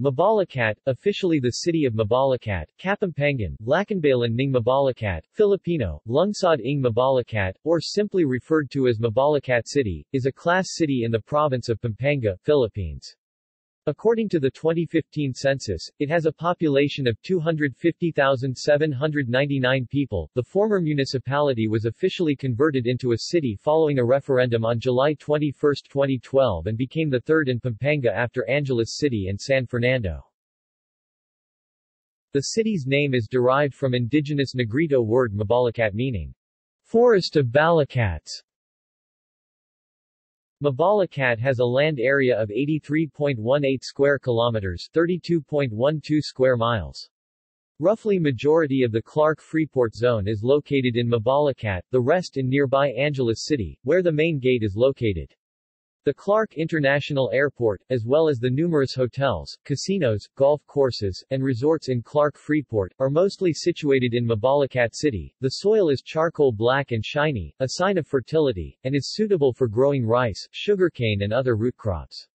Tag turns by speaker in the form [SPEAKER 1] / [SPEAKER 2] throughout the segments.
[SPEAKER 1] Mabalacat, officially the city of Mabalacat, Kapampangan, Lakanbalen ng Mabalacat, Filipino, Lungsod ng Mabalacat, or simply referred to as Mabalacat City, is a class city in the province of Pampanga, Philippines. According to the 2015 census, it has a population of 250,799 people. The former municipality was officially converted into a city following a referendum on July 21, 2012 and became the third in Pampanga after Angeles City and San Fernando. The city's name is derived from indigenous Negrito word Mabalacat meaning forest of Balacats. Mabalacat has a land area of 83.18 square kilometers, 32.12 square miles. Roughly majority of the Clark-Freeport zone is located in Mabalacat, the rest in nearby Angeles City, where the main gate is located. The Clark International Airport, as well as the numerous hotels, casinos, golf courses, and resorts in Clark Freeport, are mostly situated in Mabalacat City. The soil is charcoal black and shiny, a sign of fertility, and is suitable for growing rice, sugarcane and other root crops.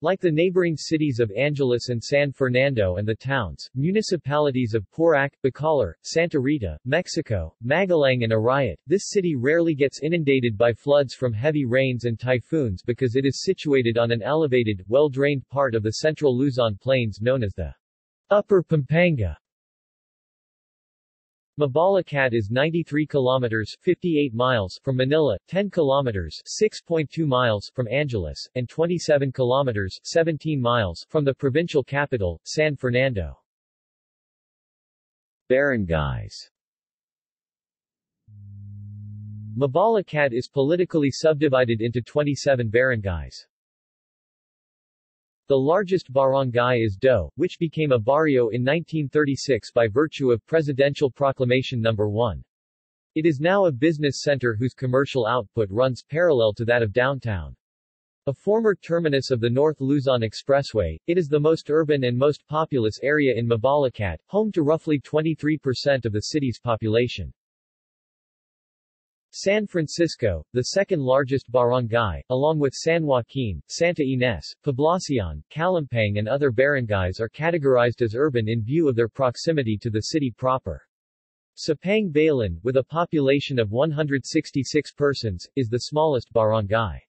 [SPEAKER 1] Like the neighboring cities of Angeles and San Fernando and the towns, municipalities of Porac, Bacolor, Santa Rita, Mexico, Magalang and Arayat, this city rarely gets inundated by floods from heavy rains and typhoons because it is situated on an elevated, well-drained part of the central Luzon plains known as the Upper Pampanga. Mabalacat is 93 kilometers 58 miles from Manila, 10 kilometers 6.2 miles from Angeles, and 27 kilometers 17 miles from the provincial capital, San Fernando. Barangays Mabalacat is politically subdivided into 27 barangays. The largest barangay is Dau, which became a barrio in 1936 by virtue of Presidential Proclamation No. 1. It is now a business center whose commercial output runs parallel to that of downtown. A former terminus of the North Luzon Expressway, it is the most urban and most populous area in Mabalacat, home to roughly 23% of the city's population. San Francisco, the second largest barangay, along with San Joaquin, Santa Ines, Poblacion, Calumpang and other barangays are categorized as urban in view of their proximity to the city proper. Sapang Bayan, with a population of 166 persons, is the smallest barangay.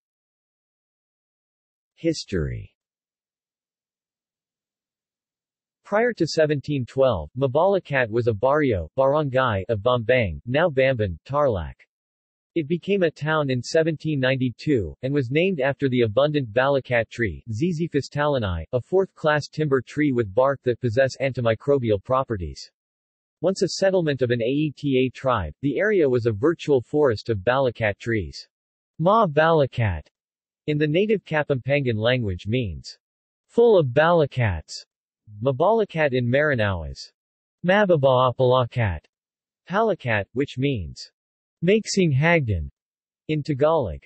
[SPEAKER 1] History Prior to 1712, Mabalacat was a barrio, barangay of Bombang, now Bamban, Tarlac. It became a town in 1792, and was named after the abundant balakat tree, Ziziphus talanai, a fourth-class timber tree with bark that possess antimicrobial properties. Once a settlement of an Aeta tribe, the area was a virtual forest of balakat trees. Ma Balacat, in the native Kapampangan language means, full of balacats. Mabalacat in Maranao is Mababaapalacat, Palacat, which means Maiksing Hagdan in Tagalog.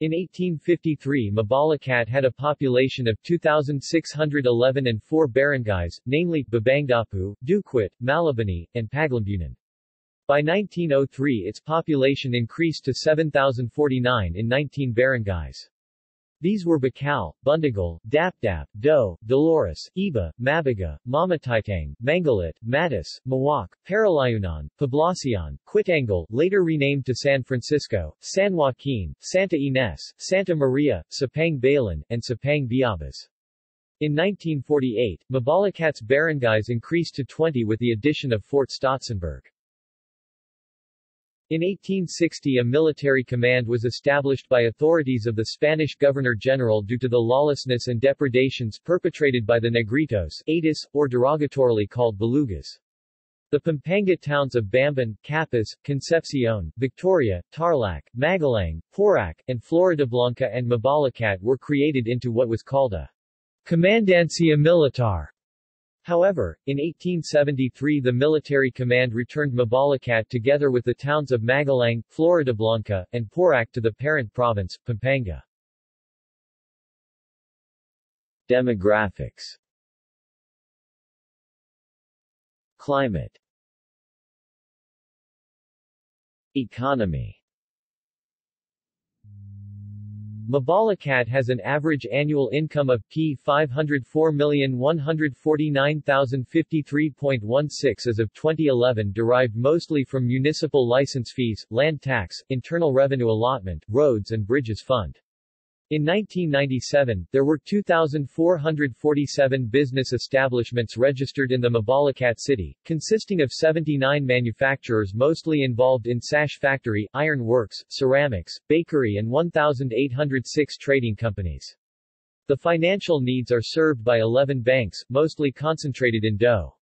[SPEAKER 1] In 1853 Mabalacat had a population of 2,611 and four barangays, namely, Babangdapu, Duquit, Malabani, and Paglambunan. By 1903 its population increased to 7,049 in 19 barangays. These were Bacal, Bundagul, Dapdap, Dau, Dolores, Iba, Mabiga, Mamatitang, Mangalit, Matis, Mawak, Paralayunan, Poblacion, Quitangle, later renamed to San Francisco, San Joaquin, Santa Ines, Santa Maria, Sapang Bayan, and Sapang Biabas. In 1948, Mabalacat's barangays increased to 20 with the addition of Fort Stotsenburg. In 1860 a military command was established by authorities of the Spanish Governor-General due to the lawlessness and depredations perpetrated by the Negritos, Atis, or derogatorily called Balugas. The Pampanga towns of Bamban, Capas, Concepcion, Victoria, Tarlac, Magalang, Porac, and Floridablanca and Mabalacat were created into what was called a Comandancia Militar However, in 1873 the military command returned Mabalacat together with the towns of Magalang, Floridablanca, and Porac to the parent province, Pampanga. Demographics. Climate. Economy Mabalacat has an average annual income of P 504,149,053.16 as of 2011 derived mostly from municipal license fees, land tax, internal revenue allotment, roads and bridges fund. In 1997, there were 2,447 business establishments registered in the Mabalacat city, consisting of 79 manufacturers mostly involved in sash factory, iron works, ceramics, bakery and 1,806 trading companies. The financial needs are served by 11 banks, mostly concentrated in Dau.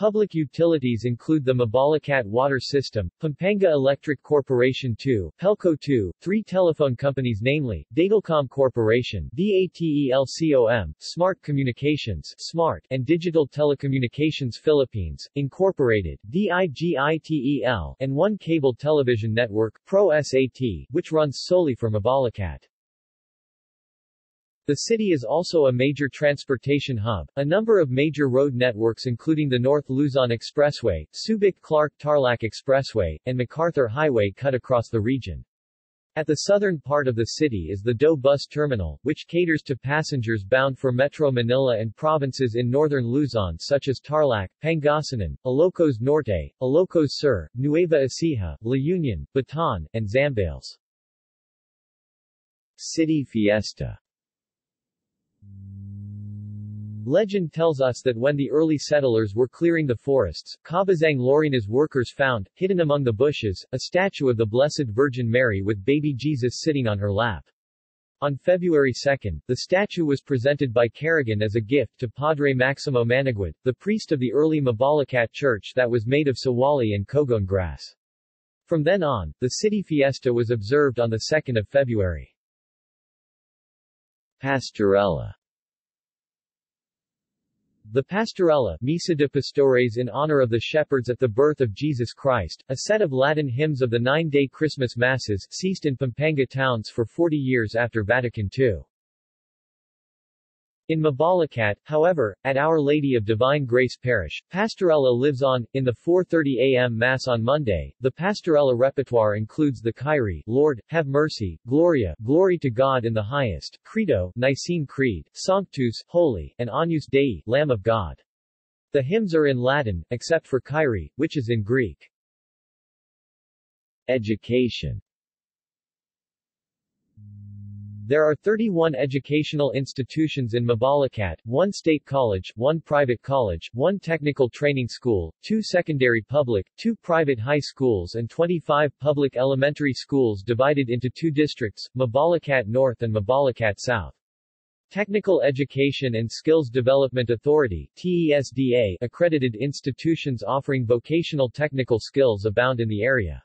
[SPEAKER 1] Public utilities include the Mabalacat Water System, Pampanga Electric Corporation 2, Pelco 2, three telephone companies namely, Datelcom Corporation DATELCOM, Smart Communications Smart, and Digital Telecommunications Philippines, Incorporated DIGITEL, and one cable television network, Pro SAT, which runs solely for Mabalacat. The city is also a major transportation hub. A number of major road networks including the North Luzon Expressway, Subic-Clark-Tarlac Expressway, and MacArthur Highway cut across the region. At the southern part of the city is the Dau Bus Terminal, which caters to passengers bound for Metro Manila and provinces in northern Luzon such as Tarlac, Pangasinan, Ilocos Norte, Ilocos Sur, Nueva Ecija, La Union, Bataan, and Zambales. City Fiesta Legend tells us that when the early settlers were clearing the forests, Cabazang Lorina's workers found, hidden among the bushes, a statue of the Blessed Virgin Mary with baby Jesus sitting on her lap. On February 2, the statue was presented by Carrigan as a gift to Padre Maximo Maniguit, the priest of the early Mabalacat church that was made of sawali and cogon grass. From then on, the city fiesta was observed on the 2nd of February. Pastorela the Pastorella Misa de Pastores in honor of the shepherds at the birth of Jesus Christ, a set of Latin hymns of the nine-day Christmas Masses, ceased in Pampanga towns for 40 years after Vatican II. In Mabalacat, however, at Our Lady of Divine Grace Parish, Pastorella lives on. In the 4.30 a.m. Mass on Monday, the Pastorella repertoire includes the Kyrie, Lord, have mercy, Gloria, Glory to God in the highest, Credo, Nicene Creed, Sanctus, Holy, and Agnus Dei, Lamb of God. The hymns are in Latin, except for Kyrie, which is in Greek. Education there are 31 educational institutions in Mabalacat, one state college, one private college, one technical training school, two secondary public, two private high schools and 25 public elementary schools divided into two districts, Mabalacat North and Mabalacat South. Technical Education and Skills Development Authority TESDA accredited institutions offering vocational technical skills abound in the area.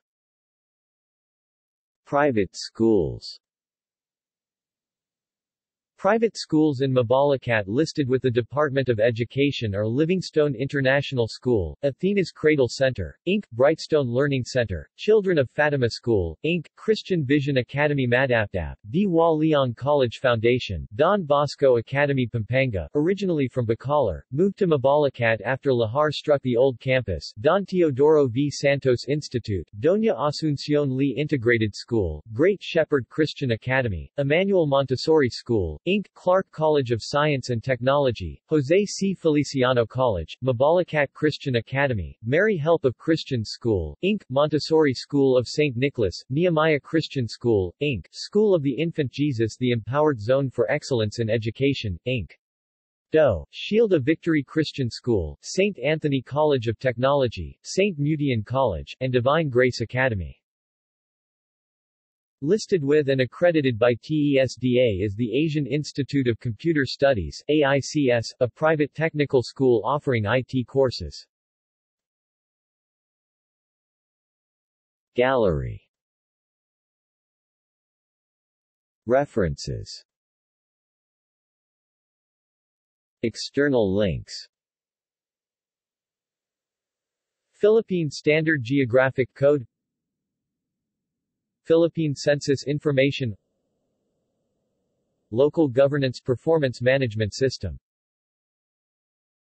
[SPEAKER 1] Private schools Private schools in Mabalacat listed with the Department of Education are Livingstone International School, Athena's Cradle Center, Inc., Brightstone Learning Center, Children of Fatima School, Inc., Christian Vision Academy Madapdap, Dee Hwa Liong College Foundation, Don Bosco Academy Pampanga, originally from Bacolor, moved to Mabalacat after Lahar struck the old campus, Don Teodoro V. Santos Institute, Doña Asuncion Lee Integrated School, Great Shepherd Christian Academy, Emmanuel Montessori School, Inc., Clark College of Science and Technology, Jose C. Feliciano College, Mabalacat Christian Academy, Mary Help of Christian School, Inc., Montessori School of St. Nicholas, Nehemiah Christian School, Inc., School of the Infant Jesus The Empowered Zone for Excellence in Education, Inc. Dau, Shield of Victory Christian School, St. Anthony College of Technology, St. Mutian College, and Divine Grace Academy. Listed with and accredited by TESDA is the Asian Institute of Computer Studies AICS, a private technical school offering IT courses. Gallery. References. External links. Philippine Standard Geographic Code Philippine Census Information Local Governance Performance Management System